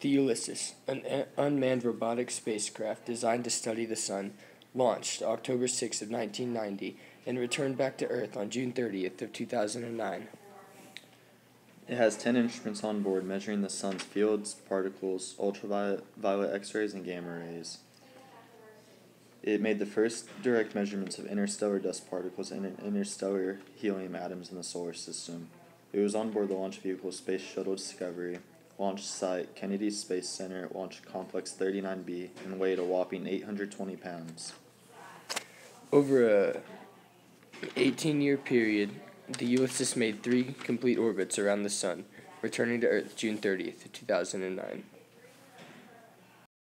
The Ulysses, an unmanned robotic spacecraft designed to study the sun, launched October 6 of 1990 and returned back to Earth on June 30th of 2009. It has 10 instruments on board measuring the sun's fields, particles, ultraviolet violet X-rays, and gamma rays. It made the first direct measurements of interstellar dust particles and interstellar helium atoms in the solar system. It was on board the launch vehicle Space Shuttle Discovery, launch site Kennedy Space Center, launch complex 39B, and weighed a whopping 820 pounds. Over a 18 year period, the Ulysses made three complete orbits around the sun, returning to Earth June 30th, 2009.